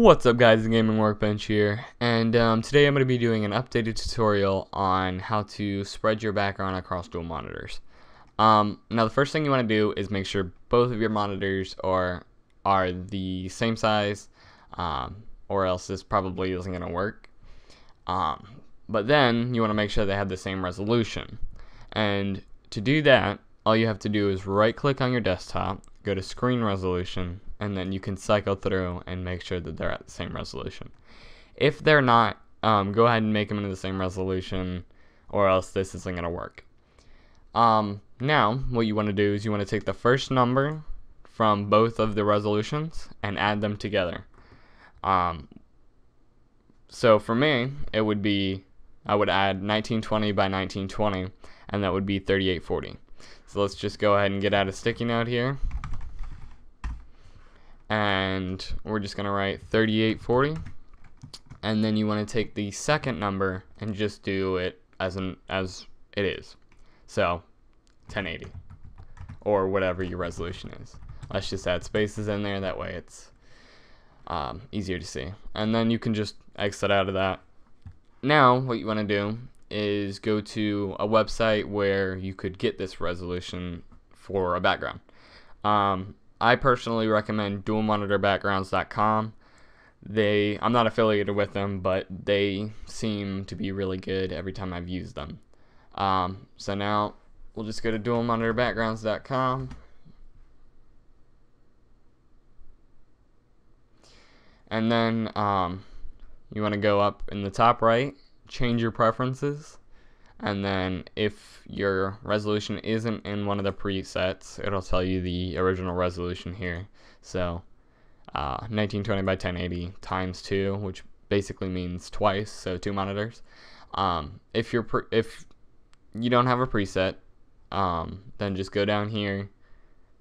What's up guys, the Gaming Workbench here, and um, today I'm going to be doing an updated tutorial on how to spread your background across dual monitors. Um, now the first thing you want to do is make sure both of your monitors are, are the same size, um, or else this probably isn't going to work. Um, but then you want to make sure they have the same resolution. And to do that, all you have to do is right click on your desktop, go to screen resolution, and then you can cycle through and make sure that they're at the same resolution. If they're not, um, go ahead and make them into the same resolution or else this isn't going to work. Um, now, what you want to do is you want to take the first number from both of the resolutions and add them together. Um, so for me, it would be, I would add 1920 by 1920, and that would be 3840. So let's just go ahead and get out a sticky note here and we're just gonna write 3840 and then you want to take the second number and just do it as an as it is. So 1080 or whatever your resolution is. Let's just add spaces in there that way it's um, easier to see. And then you can just exit out of that. Now what you want to do is go to a website where you could get this resolution for a background. Um, I personally recommend dualmonitorbackgrounds.com. They, I'm not affiliated with them, but they seem to be really good every time I've used them. Um, so now we'll just go to dualmonitorbackgrounds.com. And then um, you want to go up in the top right, change your preferences and then if your resolution isn't in one of the presets it'll tell you the original resolution here. So uh, 1920 by 1080 times 2 which basically means twice so two monitors. Um, if you're if you don't have a preset um, then just go down here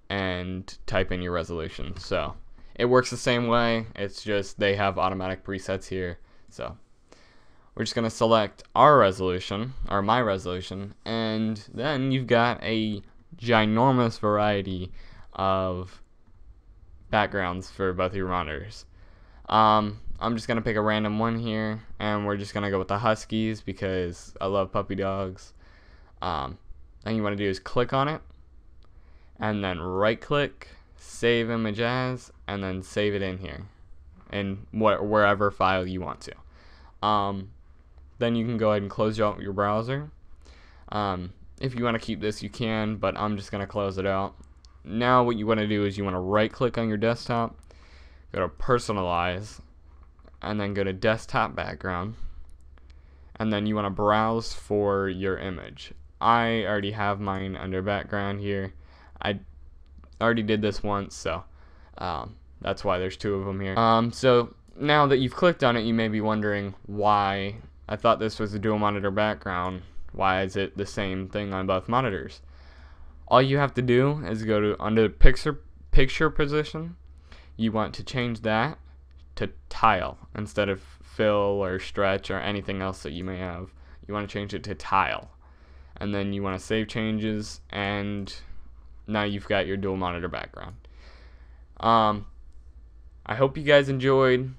and type in your resolution. So it works the same way it's just they have automatic presets here. So we're just going to select our resolution, or my resolution, and then you've got a ginormous variety of backgrounds for both your monitors. Um, I'm just going to pick a random one here, and we're just going to go with the Huskies because I love puppy dogs. Um, you want to do is click on it, and then right click, save image as, and then save it in here, in wh wherever file you want to. Um, then you can go ahead and close out your browser. Um, if you want to keep this, you can, but I'm just going to close it out. Now what you want to do is you want to right click on your desktop, go to personalize, and then go to desktop background, and then you want to browse for your image. I already have mine under background here. I already did this once, so um, that's why there's two of them here. Um, so now that you've clicked on it, you may be wondering why I thought this was a dual monitor background. Why is it the same thing on both monitors? All you have to do is go to under picture picture position. You want to change that to tile instead of fill or stretch or anything else that you may have. You want to change it to tile. And then you want to save changes and now you've got your dual monitor background. Um, I hope you guys enjoyed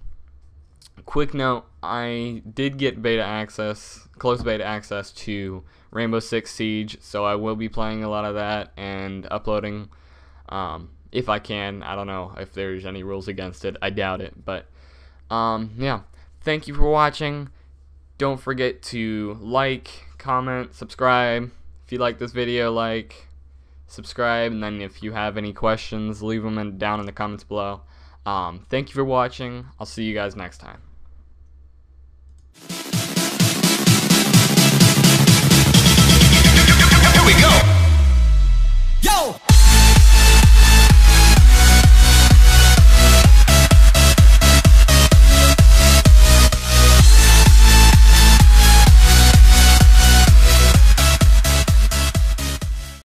quick note I did get beta access, close beta access to Rainbow Six Siege, so I will be playing a lot of that and uploading um, if I can. I don't know if there's any rules against it. I doubt it, but um, yeah. Thank you for watching. Don't forget to like, comment, subscribe. If you like this video, like, subscribe, and then if you have any questions, leave them in, down in the comments below. Um, thank you for watching. I'll see you guys next time.